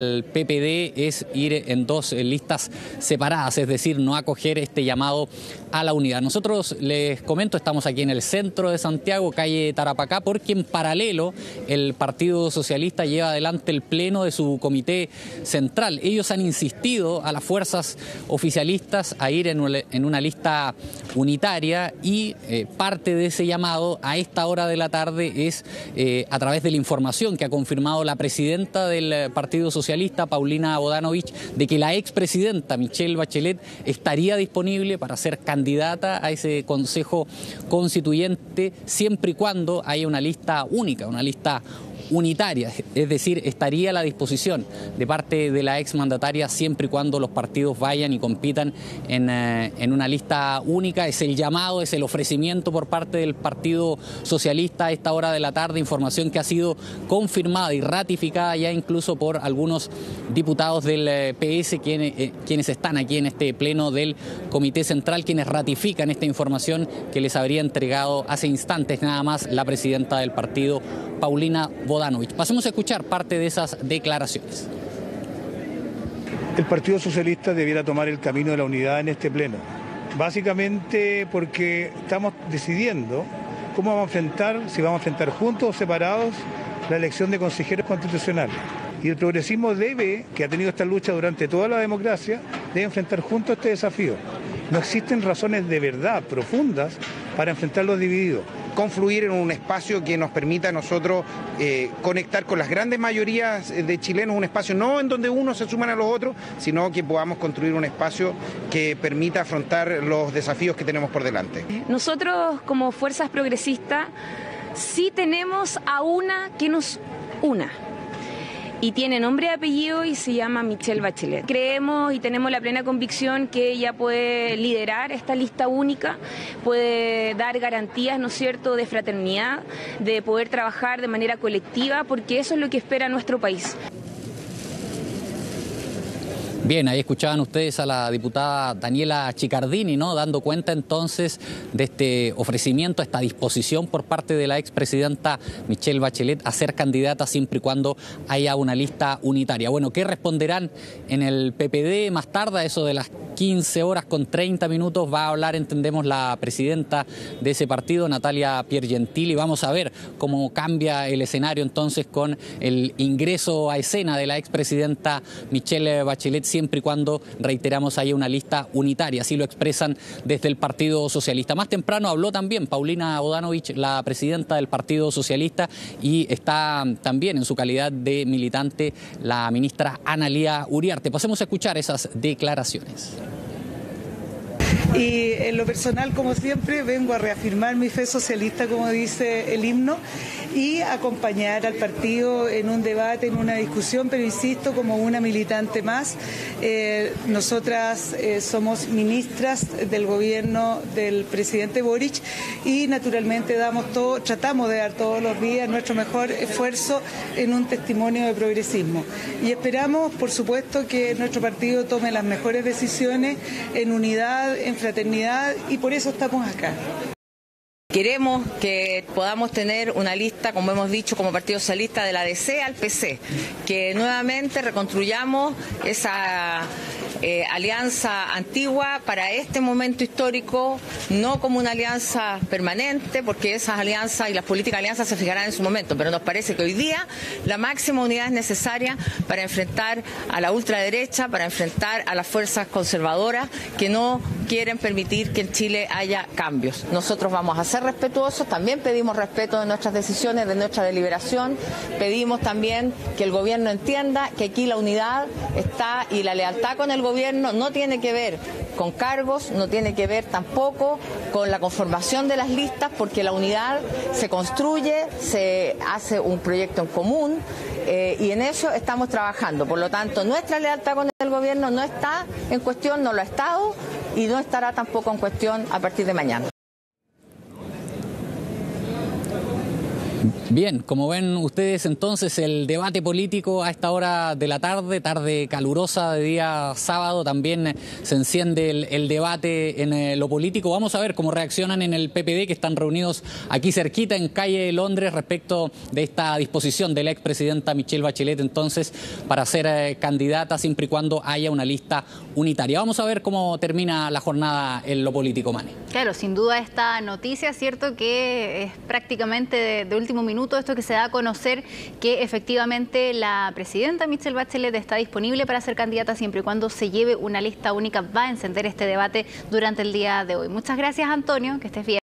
El PPD es ir en dos listas separadas, es decir, no acoger este llamado a la unidad. Nosotros les comento, estamos aquí en el centro de Santiago, calle Tarapacá, porque en paralelo el Partido Socialista lleva adelante el pleno de su comité central. Ellos han insistido a las fuerzas oficialistas a ir en una lista unitaria y eh, parte de ese llamado a esta hora de la tarde es eh, a través de la información que ha confirmado la presidenta del Partido Socialista socialista Paulina Bodanovich de que la expresidenta Michelle Bachelet estaría disponible para ser candidata a ese Consejo Constituyente siempre y cuando haya una lista única, una lista es decir, estaría a la disposición de parte de la exmandataria siempre y cuando los partidos vayan y compitan en, eh, en, una lista única. Es el llamado, es el ofrecimiento por parte del Partido Socialista a esta hora de la tarde, información que ha sido confirmada y ratificada ya incluso por algunos diputados del eh, PS quienes, eh, quienes están aquí en este pleno del Comité Central, quienes ratifican esta información que les habría entregado hace instantes nada más la presidenta del partido, Paulina Bodanovich. Pasemos a escuchar parte de esas declaraciones. El Partido Socialista debiera tomar el camino de la unidad en este pleno. Básicamente porque estamos decidiendo cómo vamos a enfrentar, si vamos a enfrentar juntos o separados, la elección de consejeros constitucionales. Y el progresismo debe, que ha tenido esta lucha durante toda la democracia, debe enfrentar juntos este desafío. No existen razones de verdad profundas para enfrentar los divididos confluir en un espacio que nos permita a nosotros eh, conectar con las grandes mayorías de chilenos, un espacio no en donde unos se suman a los otros, sino que podamos construir un espacio que permita afrontar los desafíos que tenemos por delante. Nosotros como fuerzas progresistas sí tenemos a una que nos una y tiene nombre y apellido y se llama Michelle Bachelet. Creemos y tenemos la plena convicción que ella puede liderar esta lista única, puede dar garantías, ¿no es cierto?, de fraternidad, de poder trabajar de manera colectiva, porque eso es lo que espera nuestro país. Bien, ahí escuchaban ustedes a la diputada Daniela Chicardini, ¿no? Dando cuenta entonces de este ofrecimiento, esta disposición por parte de la expresidenta Michelle Bachelet a ser candidata siempre y cuando haya una lista unitaria. Bueno, ¿qué responderán en el PPD más tarde? Eso de las 15 horas con 30 minutos va a hablar, entendemos, la presidenta de ese partido, Natalia Piergentili. Vamos a ver cómo cambia el escenario entonces con el ingreso a escena de la expresidenta Michelle Bachelet siempre y cuando, reiteramos, haya una lista unitaria. Así lo expresan desde el Partido Socialista. Más temprano habló también Paulina Odanovich, la presidenta del Partido Socialista, y está también en su calidad de militante la ministra Analía Uriarte. Pasemos a escuchar esas declaraciones. Y en lo personal, como siempre, vengo a reafirmar mi fe socialista, como dice el himno, y acompañar al partido en un debate, en una discusión, pero insisto, como una militante más. Eh, nosotras eh, somos ministras del gobierno del presidente Boric y naturalmente damos todo, tratamos de dar todos los días nuestro mejor esfuerzo en un testimonio de progresismo. Y esperamos, por supuesto, que nuestro partido tome las mejores decisiones en unidad, en fraternidad y por eso estamos acá. Queremos que podamos tener una lista, como hemos dicho, como Partido Socialista, de la DC al PC, que nuevamente reconstruyamos esa eh, alianza antigua para este momento histórico, no como una alianza permanente, porque esas alianzas y las políticas de alianza se fijarán en su momento, pero nos parece que hoy día la máxima unidad es necesaria para enfrentar a la ultraderecha, para enfrentar a las fuerzas conservadoras que no quieren permitir que en Chile haya cambios. Nosotros vamos a hacer respetuosos, también pedimos respeto de nuestras decisiones, de nuestra deliberación, pedimos también que el gobierno entienda que aquí la unidad está y la lealtad con el gobierno no tiene que ver con cargos, no tiene que ver tampoco con la conformación de las listas, porque la unidad se construye, se hace un proyecto en común eh, y en eso estamos trabajando. Por lo tanto, nuestra lealtad con el gobierno no está en cuestión, no lo ha estado y no estará tampoco en cuestión a partir de mañana. Bien, como ven ustedes entonces el debate político a esta hora de la tarde, tarde calurosa de día sábado, también se enciende el, debate en eh, lo político. Vamos a ver cómo reaccionan en el PPD que están reunidos aquí cerquita en calle Londres respecto de esta disposición de la expresidenta Michelle Bachelet entonces para ser eh, candidata siempre y cuando haya una lista unitaria. Vamos a ver cómo termina la jornada en lo político, Mane. Claro, sin duda esta noticia, cierto que es prácticamente de, de último minuto esto que se da a conocer que efectivamente la presidenta Michelle Bachelet está disponible para ser candidata siempre y cuando se lleve una lista única. Va a encender este debate durante el día de hoy. Muchas gracias, Antonio, que estés bien.